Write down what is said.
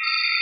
you